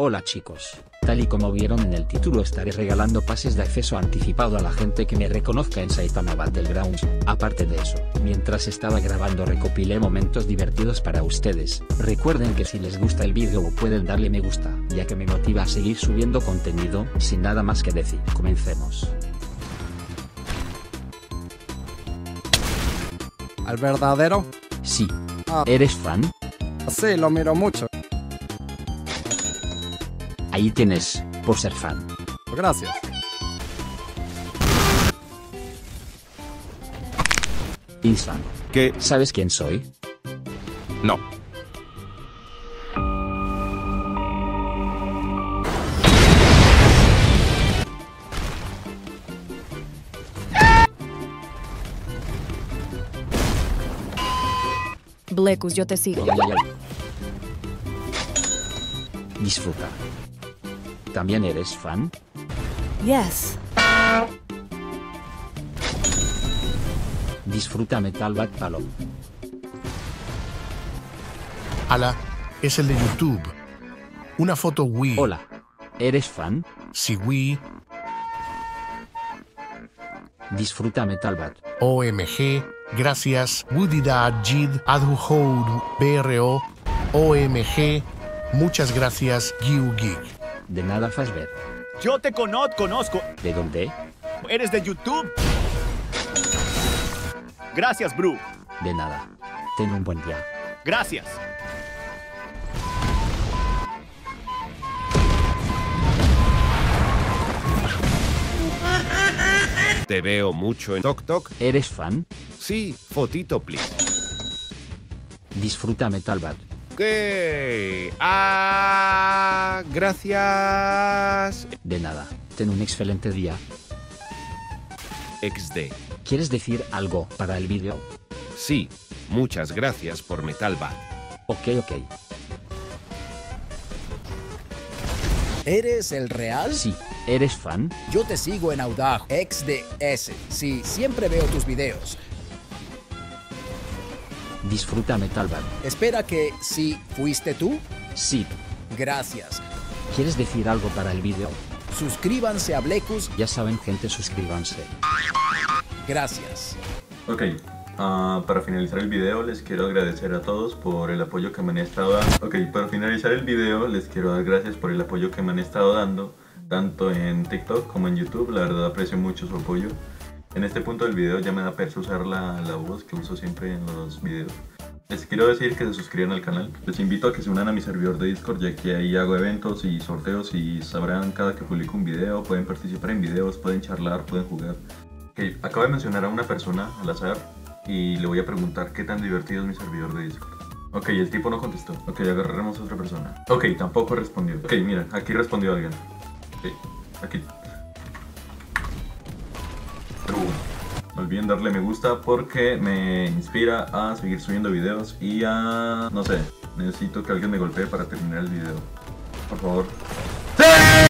Hola chicos, tal y como vieron en el título estaré regalando pases de acceso anticipado a la gente que me reconozca en Saitama Battlegrounds, aparte de eso, mientras estaba grabando recopilé momentos divertidos para ustedes, recuerden que si les gusta el vídeo pueden darle me gusta, ya que me motiva a seguir subiendo contenido, sin nada más que decir, comencemos. ¿Al verdadero? Sí. Ah. ¿Eres fan? Sí, lo miro mucho. Ahí tienes, por ser fan. Gracias. Insan, ¿Qué? ¿sabes quién soy? No. Blecus, yo te sigo. Disfruta. ¿También eres fan? Yes. Disfruta Metal Bat Palo. Ala es el de YouTube. Una foto Wii. Hola. ¿Eres fan? Si Wii, Disfruta Metal Bat. OMG, gracias, Woodida Jid Adhuhoud BRO, OMG, muchas gracias, Giu Geek. De nada Fazbear. Yo te conozco, conozco. ¿De dónde? Eres de YouTube. Gracias, Bru. De nada. Ten un buen día. Gracias. Te veo mucho en Tok Tok. ¿Eres fan? Sí, fotito, please. Disfruta Metal Bat. ¿Qué? Ah, gracias. De nada. Ten un excelente día. XD. ¿Quieres decir algo para el vídeo? Sí, muchas gracias por Metalbat. Ok, ok. ¿Eres el real? Sí. ¿Eres fan? Yo te sigo en Audaj XDS. Sí, siempre veo tus videos. Disfruta Metal Bat. Espera que sí fuiste tú. Sí. Gracias. ¿Quieres decir algo para el vídeo? Suscríbanse a Blecus. Ya saben gente, suscríbanse. Gracias. Ok, ah, para finalizar el video les quiero agradecer a todos por el apoyo que me han estado dando. Ok, para finalizar el video les quiero dar gracias por el apoyo que me han estado dando, tanto en TikTok como en YouTube. La verdad aprecio mucho su apoyo. En este punto del video ya me da perso usar la, la voz que uso siempre en los videos. Les quiero decir que se suscriban al canal. Les invito a que se unan a mi servidor de Discord ya que ahí hago eventos y sorteos y sabrán cada que publico un video, pueden participar en videos, pueden charlar, pueden jugar. Ok, acabo de mencionar a una persona al azar y le voy a preguntar qué tan divertido es mi servidor de Discord. Ok, el tipo no contestó. Ok, agarraremos a otra persona. Ok, tampoco respondió. Ok, mira, aquí respondió alguien. Ok, aquí. No olviden darle me gusta porque me inspira a seguir subiendo videos y a... no sé, necesito que alguien me golpee para terminar el video. Por favor.